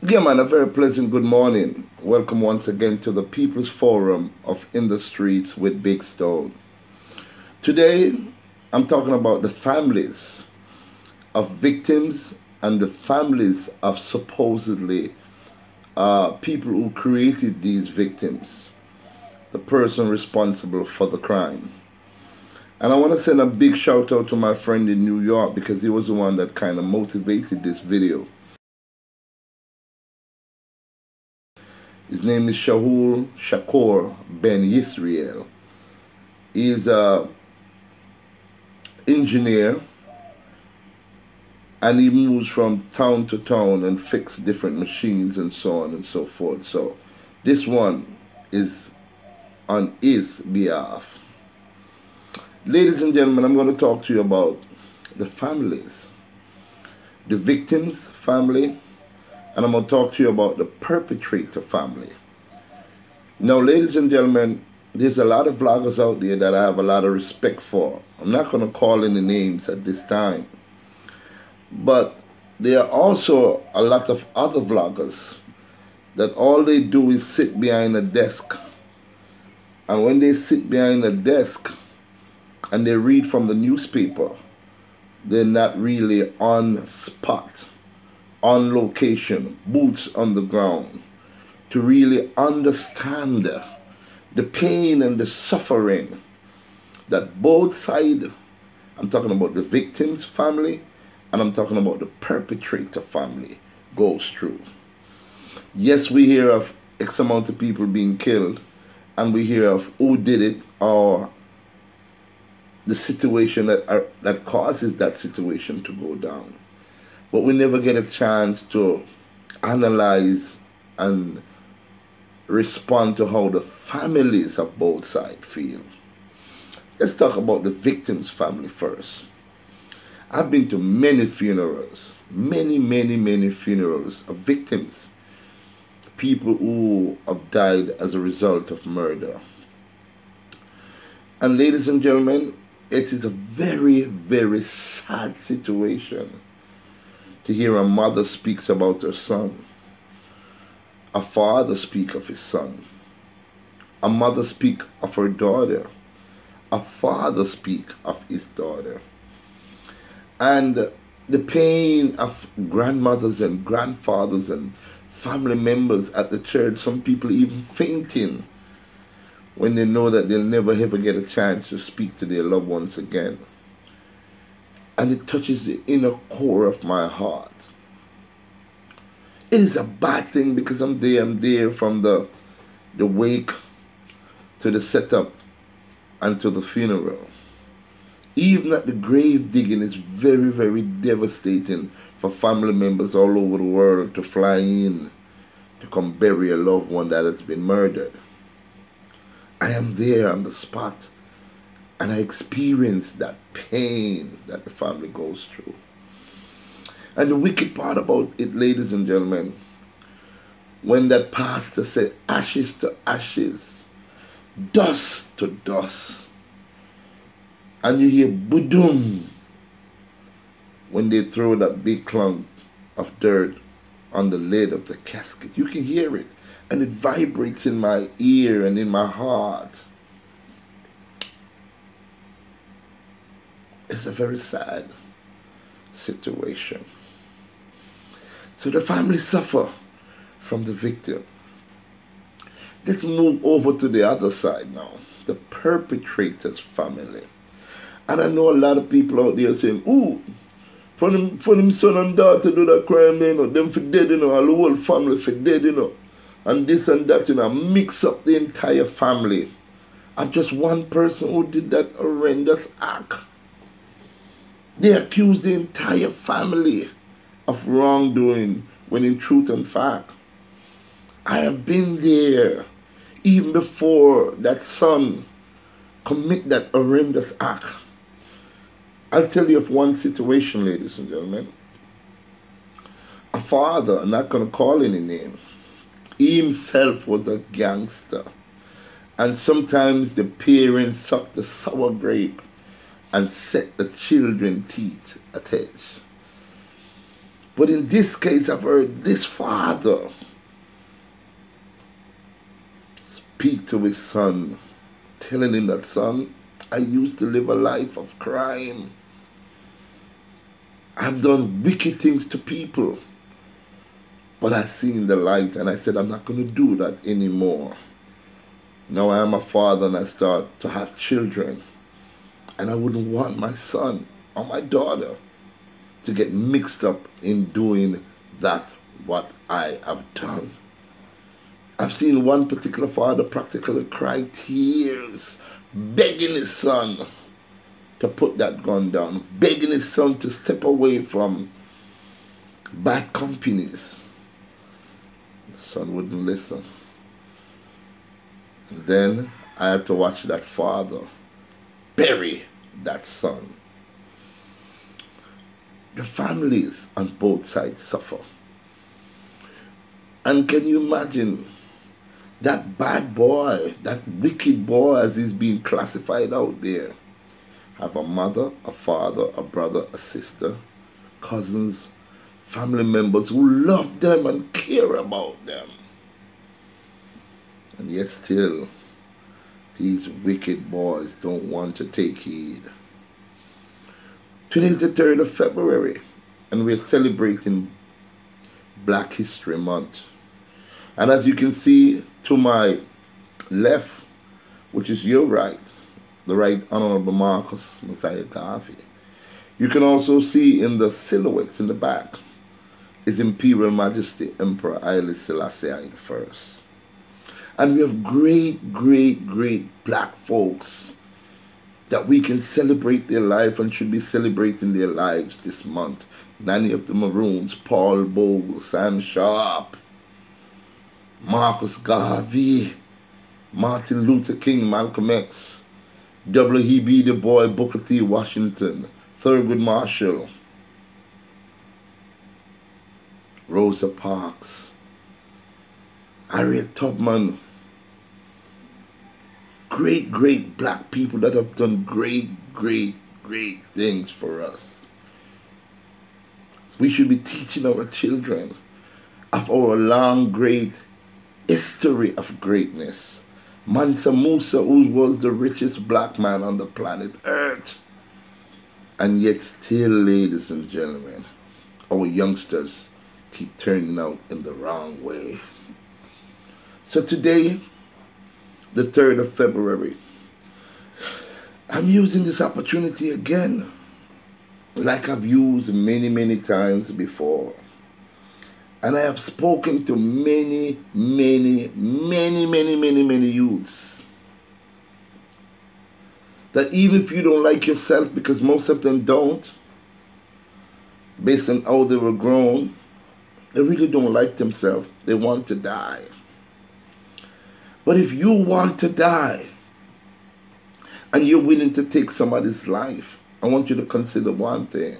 Yeah, man, a very pleasant good morning. Welcome once again to the People's Forum of In the Streets with Big Stone. Today, I'm talking about the families of victims and the families of supposedly uh, people who created these victims, the person responsible for the crime. And I want to send a big shout out to my friend in New York because he was the one that kind of motivated this video. His name is Shahul Shakur Ben Yisrael. He's a engineer and he moves from town to town and fix different machines and so on and so forth. So this one is on his behalf. Ladies and gentlemen, I'm going to talk to you about the families, the victims' family, and I'm going to talk to you about the perpetrator family. Now, ladies and gentlemen, there's a lot of vloggers out there that I have a lot of respect for. I'm not going to call any names at this time. But there are also a lot of other vloggers that all they do is sit behind a desk. And when they sit behind a desk and they read from the newspaper, they're not really on spot on location, boots on the ground, to really understand the pain and the suffering that both sides, I'm talking about the victim's family and I'm talking about the perpetrator family, goes through. Yes, we hear of X amount of people being killed, and we hear of who did it or the situation that, are, that causes that situation to go down but we never get a chance to analyze and respond to how the families of both sides feel. Let's talk about the victim's family first. I've been to many funerals, many, many, many funerals of victims, people who have died as a result of murder. And ladies and gentlemen, it is a very, very sad situation to hear a mother speaks about her son, a father speak of his son, a mother speak of her daughter, a father speak of his daughter. And the pain of grandmothers and grandfathers and family members at the church, some people even fainting when they know that they'll never ever get a chance to speak to their loved ones again and it touches the inner core of my heart. It is a bad thing because I'm there, I'm there from the the wake to the setup and to the funeral. Even at the grave digging is very, very devastating for family members all over the world to fly in to come bury a loved one that has been murdered. I am there on the spot and I experienced that pain that the family goes through. And the wicked part about it, ladies and gentlemen, when that pastor said ashes to ashes, dust to dust, and you hear budum when they throw that big clump of dirt on the lid of the casket. You can hear it, and it vibrates in my ear and in my heart. It's a very sad situation. So the family suffer from the victim. Let's move over to the other side now, the perpetrator's family. And I know a lot of people out there saying, ooh, for them, for them son and daughter do that crime, you know, them for dead, you know, all the whole family for dead, you know. And this and that, you know, mix up the entire family of just one person who did that horrendous act. They accuse the entire family of wrongdoing when in truth and fact, I have been there even before that son commit that horrendous act. I'll tell you of one situation, ladies and gentlemen. A father, I'm not going to call any name, he himself was a gangster. And sometimes the parents sucked the sour grape and set the children teeth at edge. But in this case, I've heard this father speak to his son, telling him that, son, I used to live a life of crime. I've done wicked things to people. But I seen the light and I said, I'm not going to do that anymore. Now I am a father and I start to have children. And I wouldn't want my son or my daughter to get mixed up in doing that what I have done. I've seen one particular father practically cry tears, begging his son to put that gun down, begging his son to step away from bad companies. The son wouldn't listen. And then I had to watch that father bury that son. The families on both sides suffer. And can you imagine that bad boy, that wicked boy as he's being classified out there? Have a mother, a father, a brother, a sister, cousins, family members who love them and care about them. And yet still, these wicked boys don't want to take heed. Today is the 3rd of February, and we're celebrating Black History Month. And as you can see to my left, which is your right, the Right Honorable Marcus Mosiah Garvey, you can also see in the silhouettes in the back His Imperial Majesty Emperor Haile Selassie I. And we have great, great, great black folks that we can celebrate their life and should be celebrating their lives this month. Many of the Maroons, Paul Bogle, Sam Sharpe, Marcus Garvey, Martin Luther King, Malcolm X, W.E.B. Du Bois, Booker T. Washington, Thurgood Marshall, Rosa Parks, Harriet Tubman, great, great black people that have done great, great, great things for us. We should be teaching our children of our long, great history of greatness. Mansa Musa, who was the richest black man on the planet Earth. And yet, still, ladies and gentlemen, our youngsters keep turning out in the wrong way. So today, the 3rd of February. I'm using this opportunity again, like I've used many, many times before. And I have spoken to many, many, many, many, many, many youths. That even if you don't like yourself, because most of them don't, based on how they were grown, they really don't like themselves. They want to die. But if you want to die and you're willing to take somebody's life, I want you to consider one thing.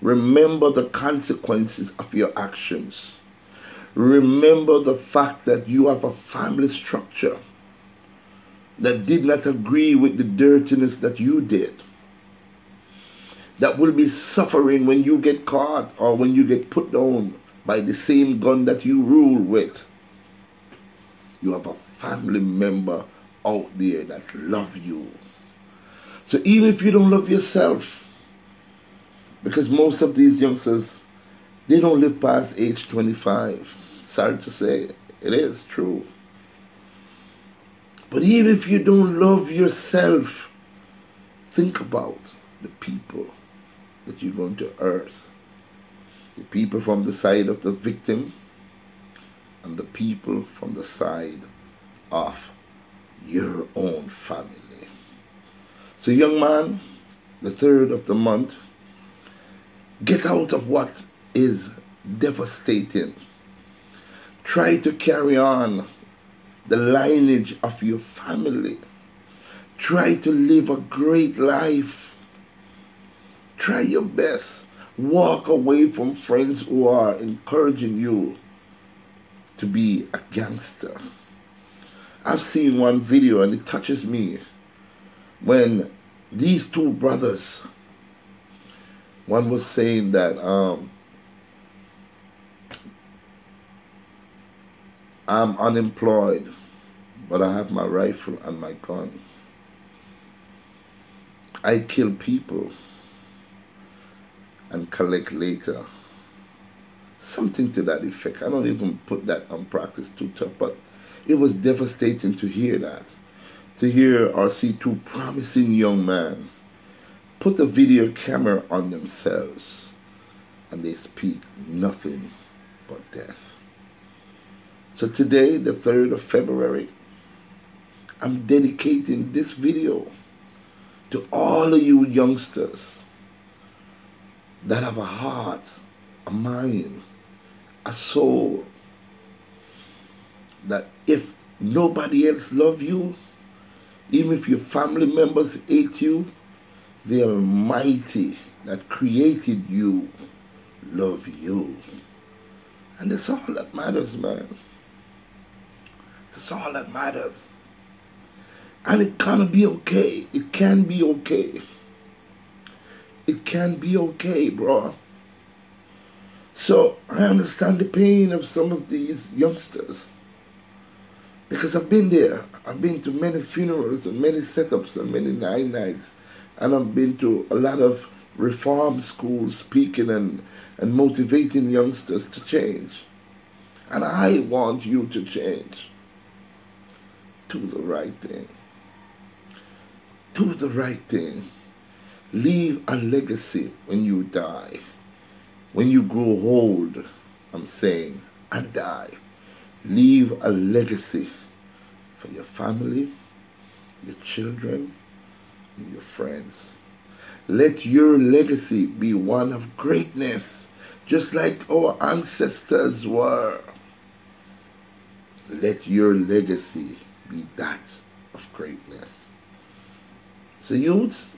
Remember the consequences of your actions. Remember the fact that you have a family structure that did not agree with the dirtiness that you did. That will be suffering when you get caught or when you get put down by the same gun that you rule with you have a family member out there that love you. So even if you don't love yourself, because most of these youngsters, they don't live past age 25. Sorry to say, it is true. But even if you don't love yourself, think about the people that you're going to hurt. The people from the side of the victim, and the people from the side of your own family. So, young man, the third of the month, get out of what is devastating. Try to carry on the lineage of your family. Try to live a great life. Try your best. Walk away from friends who are encouraging you to be a gangster. I've seen one video and it touches me when these two brothers, one was saying that um, I'm unemployed, but I have my rifle and my gun. I kill people and collect later. Something to that effect. I don't even put that on practice too tough, but it was devastating to hear that. To hear or see two promising young men put a video camera on themselves and they speak nothing but death. So today, the 3rd of February, I'm dedicating this video to all of you youngsters that have a heart, a mind, a soul, that if nobody else love you, even if your family members hate you, the Almighty that created you love you. And that's all that matters, man. That's all that matters. And it can be okay. It can be okay. It can be okay, bro. So I understand the pain of some of these youngsters. Because I've been there. I've been to many funerals and many setups and many nine nights. And I've been to a lot of reform schools speaking and, and motivating youngsters to change. And I want you to change do the right thing. Do the right thing. Leave a legacy when you die. When you grow old, I'm saying, and die. Leave a legacy for your family, your children, and your friends. Let your legacy be one of greatness, just like our ancestors were. Let your legacy be that of greatness. So, youths,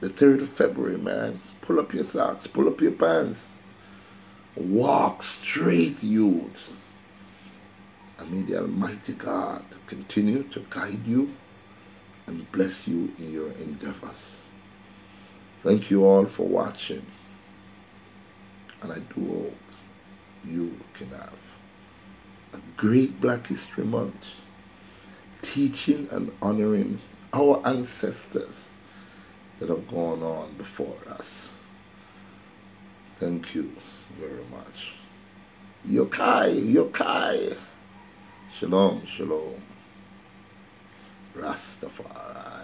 the 3rd of February, man, pull up your socks, pull up your pants, walk straight, youth. And may the Almighty God continue to guide you and bless you in your endeavors. Thank you all for watching. And I do hope you can have a great Black History Month teaching and honoring our ancestors that have gone on before us. Thank you very much. Yokai, Yokai. Shalom, shalom. Rastafari.